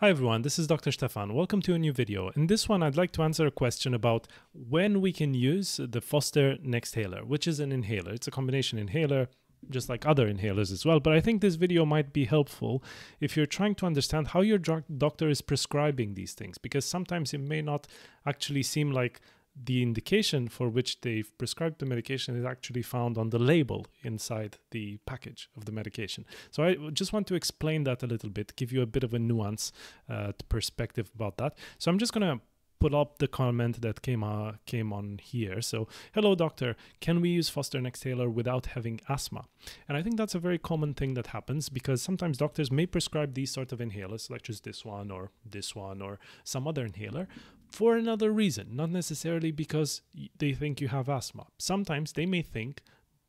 Hi everyone, this is Dr. Stefan. Welcome to a new video. In this one, I'd like to answer a question about when we can use the Foster Nexthaler, which is an inhaler. It's a combination inhaler, just like other inhalers as well. But I think this video might be helpful if you're trying to understand how your doctor is prescribing these things, because sometimes it may not actually seem like the indication for which they've prescribed the medication is actually found on the label inside the package of the medication. So I just want to explain that a little bit, give you a bit of a nuance uh, perspective about that. So I'm just going to put up the comment that came uh, came on here. So, hello doctor, can we use Foster Nexthaler without having asthma? And I think that's a very common thing that happens because sometimes doctors may prescribe these sort of inhalers, like just this one or this one or some other inhaler, for another reason, not necessarily because they think you have asthma. Sometimes they may think,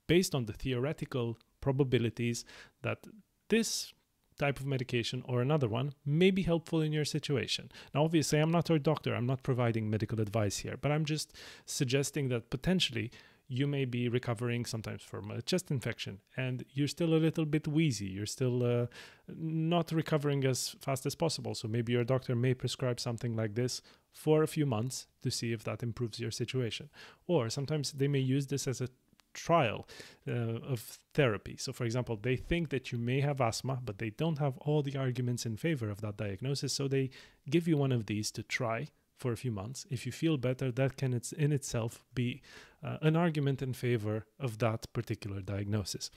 based on the theoretical probabilities, that this type of medication or another one may be helpful in your situation. Now, obviously, I'm not your doctor, I'm not providing medical advice here, but I'm just suggesting that potentially you may be recovering sometimes from a chest infection and you're still a little bit wheezy. You're still uh, not recovering as fast as possible. So maybe your doctor may prescribe something like this for a few months to see if that improves your situation. Or sometimes they may use this as a trial uh, of therapy. So, for example, they think that you may have asthma, but they don't have all the arguments in favor of that diagnosis. So, they give you one of these to try for a few months. If you feel better, that can in itself be uh, an argument in favor of that particular diagnosis.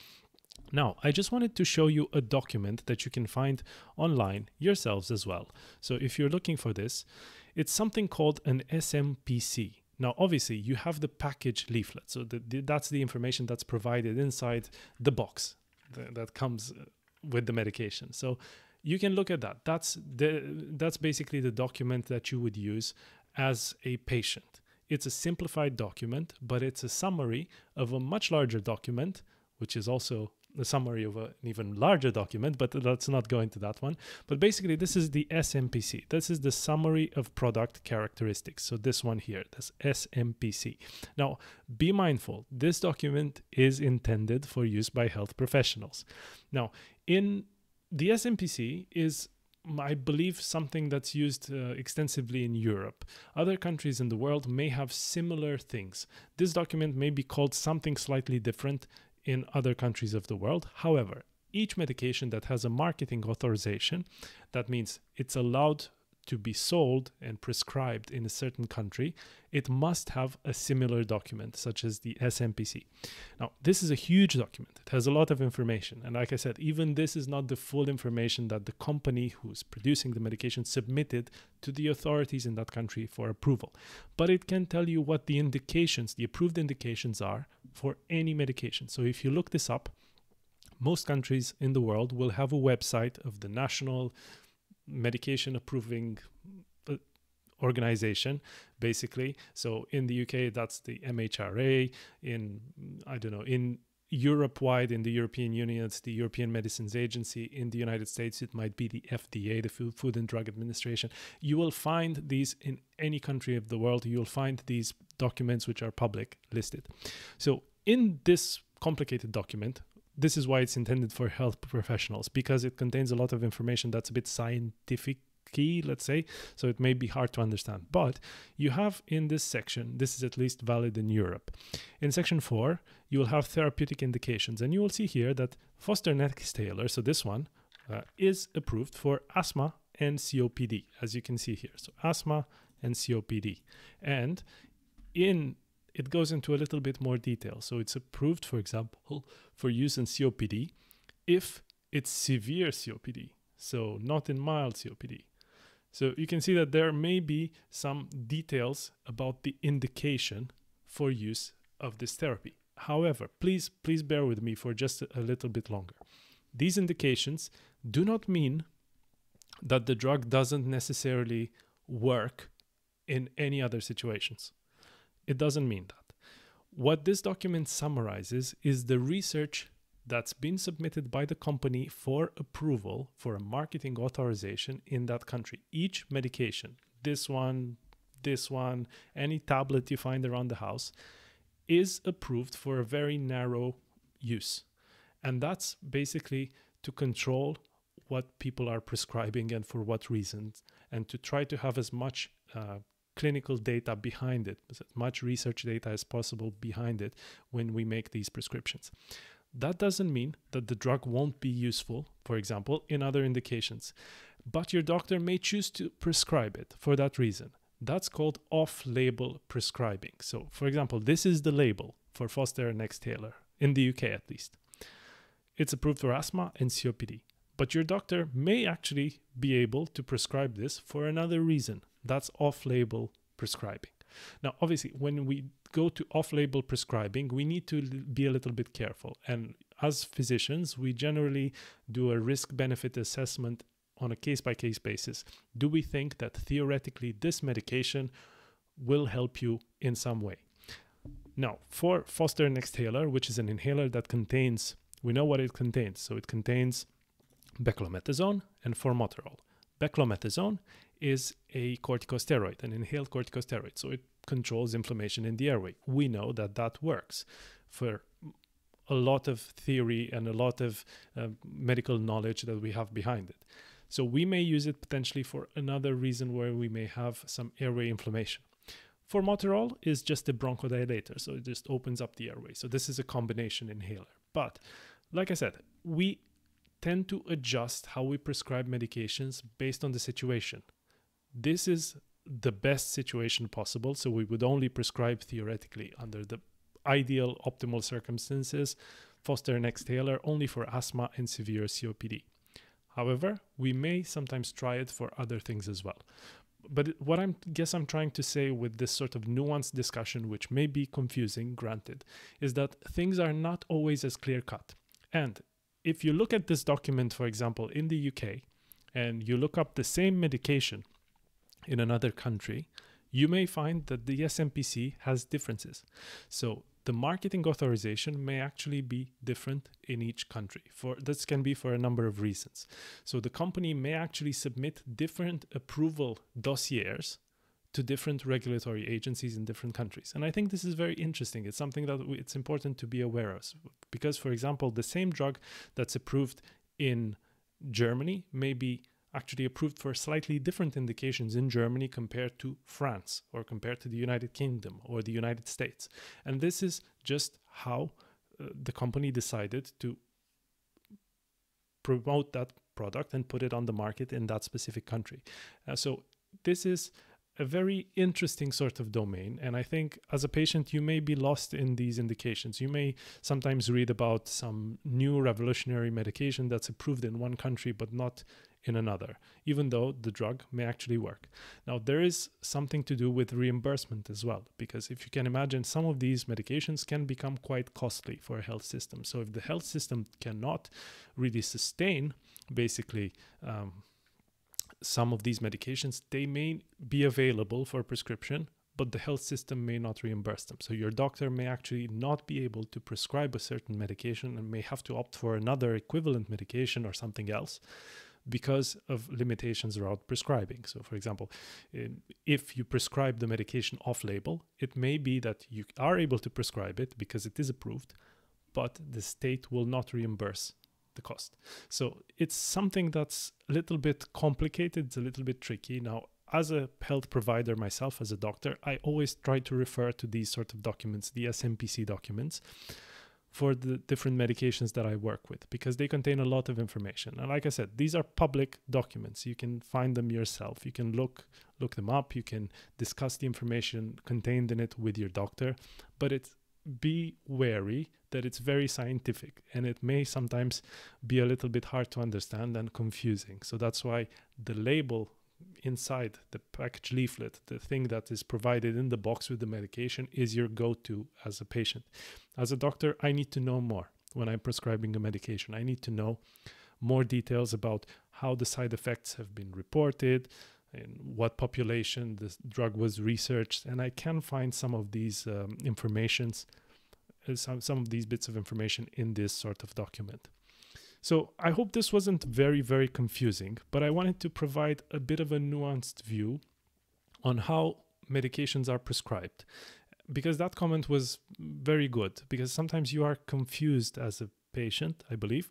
Now, I just wanted to show you a document that you can find online yourselves as well. So, if you're looking for this, it's something called an SMPC. Now, obviously, you have the package leaflet. So the, the, that's the information that's provided inside the box that, that comes uh, with the medication. So you can look at that. That's the that's basically the document that you would use as a patient. It's a simplified document, but it's a summary of a much larger document, which is also the summary of a, an even larger document, but let's not go into that one. But basically, this is the SMPC. This is the summary of product characteristics. So this one here, this SMPC. Now, be mindful, this document is intended for use by health professionals. Now, in the SMPC is I believe something that's used uh, extensively in Europe. Other countries in the world may have similar things. This document may be called something slightly different in other countries of the world. However, each medication that has a marketing authorization, that means it's allowed to be sold and prescribed in a certain country, it must have a similar document, such as the SMPC. Now, this is a huge document. It has a lot of information. And like I said, even this is not the full information that the company who's producing the medication submitted to the authorities in that country for approval. But it can tell you what the indications, the approved indications are for any medication. So if you look this up, most countries in the world will have a website of the national medication approving uh, organization basically so in the UK that's the MHRA in I don't know in Europe wide in the European Union it's the European Medicines Agency. In the United States it might be the FDA the Food and Drug Administration. You will find these in any country of the world. You'll find these documents which are public listed. So in this complicated document this is why it's intended for health professionals because it contains a lot of information that's a bit scientific key, let's say, so it may be hard to understand. But you have in this section, this is at least valid in Europe. In section 4, you will have therapeutic indications, and you will see here that Foster Nexthaler, so this one, uh, is approved for asthma and COPD, as you can see here. So asthma and COPD. And in it goes into a little bit more detail. So it's approved, for example, for use in COPD if it's severe COPD, so not in mild COPD. So you can see that there may be some details about the indication for use of this therapy. However, please please bear with me for just a little bit longer. These indications do not mean that the drug doesn't necessarily work in any other situations. It doesn't mean that. What this document summarizes is the research that's been submitted by the company for approval for a marketing authorization in that country. Each medication, this one, this one, any tablet you find around the house, is approved for a very narrow use. And that's basically to control what people are prescribing and for what reasons, and to try to have as much uh, clinical data behind it, as much research data as possible behind it when we make these prescriptions. That doesn't mean that the drug won't be useful, for example, in other indications, but your doctor may choose to prescribe it for that reason. That's called off label prescribing. So, for example, this is the label for Foster and Nexthaler, in the UK at least. It's approved for asthma and COPD, but your doctor may actually be able to prescribe this for another reason. That's off label prescribing. Now, obviously, when we go to off label prescribing, we need to be a little bit careful. And as physicians, we generally do a risk benefit assessment on a case by case basis. Do we think that theoretically this medication will help you in some way? Now, for Foster Nexthaler, which is an inhaler that contains, we know what it contains. So it contains beclomethasone and formoterol. Beclomethasone is a corticosteroid, an inhaled corticosteroid. So it controls inflammation in the airway. We know that that works for a lot of theory and a lot of uh, medical knowledge that we have behind it. So we may use it potentially for another reason where we may have some airway inflammation. Formoterol is just a bronchodilator, so it just opens up the airway. So this is a combination inhaler. But like I said, we tend to adjust how we prescribe medications based on the situation. This is the best situation possible, so we would only prescribe theoretically under the ideal optimal circumstances Foster Nexthaler only for asthma and severe COPD. However, we may sometimes try it for other things as well. But what I guess I'm trying to say with this sort of nuanced discussion, which may be confusing, granted, is that things are not always as clear cut. And if you look at this document, for example, in the UK, and you look up the same medication in another country, you may find that the SMPC has differences. So the marketing authorization may actually be different in each country. For this can be for a number of reasons. So the company may actually submit different approval dossiers to different regulatory agencies in different countries. And I think this is very interesting. It's something that it's important to be aware of because for example, the same drug that's approved in Germany may be actually approved for slightly different indications in Germany compared to France or compared to the United Kingdom or the United States. And this is just how uh, the company decided to promote that product and put it on the market in that specific country. Uh, so this is a very interesting sort of domain. And I think as a patient, you may be lost in these indications. You may sometimes read about some new revolutionary medication that's approved in one country but not in another, even though the drug may actually work. Now, there is something to do with reimbursement as well, because if you can imagine, some of these medications can become quite costly for a health system. So, if the health system cannot really sustain basically um, some of these medications, they may be available for prescription, but the health system may not reimburse them. So your doctor may actually not be able to prescribe a certain medication and may have to opt for another equivalent medication or something else because of limitations around prescribing. So, for example, if you prescribe the medication off label, it may be that you are able to prescribe it because it is approved, but the state will not reimburse the cost. So it's something that's a little bit complicated, it's a little bit tricky. Now, as a health provider myself, as a doctor, I always try to refer to these sort of documents, the SMPC documents, for the different medications that I work with because they contain a lot of information. And like I said, these are public documents. You can find them yourself. You can look look them up. You can discuss the information contained in it with your doctor. But it's be wary that it's very scientific and it may sometimes be a little bit hard to understand and confusing. So that's why the label inside the package leaflet, the thing that is provided in the box with the medication, is your go to as a patient. As a doctor, I need to know more when I'm prescribing a medication. I need to know more details about how the side effects have been reported, in what population this drug was researched, and I can find some of these um, informations, uh, some some of these bits of information in this sort of document. So I hope this wasn't very very confusing, but I wanted to provide a bit of a nuanced view on how medications are prescribed because that comment was very good because sometimes you are confused as a patient, I believe,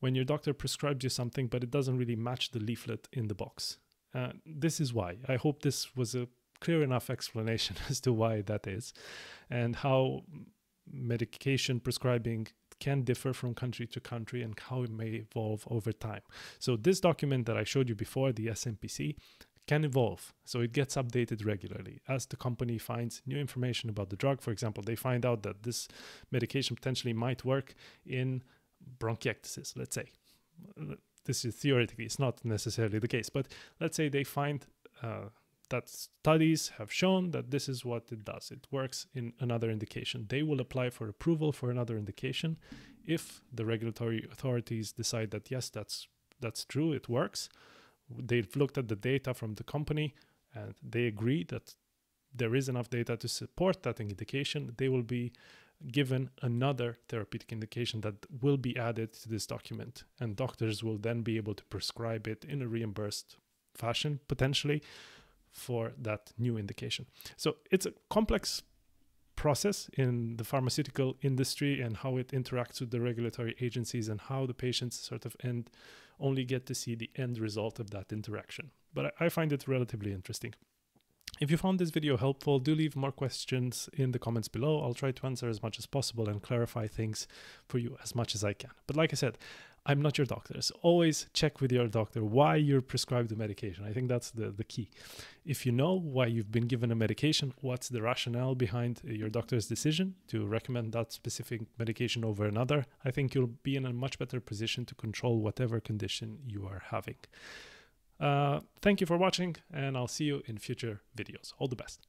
when your doctor prescribes you something, but it doesn't really match the leaflet in the box. Uh, this is why. I hope this was a clear enough explanation as to why that is and how medication prescribing can differ from country to country and how it may evolve over time. So, this document that I showed you before, the SMPC, can evolve. So, it gets updated regularly as the company finds new information about the drug. For example, they find out that this medication potentially might work in bronchiectasis, let's say. This is theoretically, it's not necessarily the case, but let's say they find uh, that studies have shown that this is what it does. It works in another indication. They will apply for approval for another indication if the regulatory authorities decide that yes, that's that's true, it works. They've looked at the data from the company and they agree that there is enough data to support that indication. They will be given another therapeutic indication that will be added to this document, and doctors will then be able to prescribe it in a reimbursed fashion potentially for that new indication. So it's a complex process in the pharmaceutical industry and how it interacts with the regulatory agencies and how the patients sort of end only get to see the end result of that interaction. But I, find it relatively interesting. If you found this video helpful, do leave more questions in the comments below. I'll try to answer as much as possible and clarify things for you as much as I can. But like I said, I'm not your doctor. So always check with your doctor why you're prescribed the medication. I think that's the, the key. If you know why you've been given a medication, what's the rationale behind your doctor's decision to recommend that specific medication over another, I think you'll be in a much better position to control whatever condition you are having. Uh, thank you for watching, and I'll see you in future videos. All the best.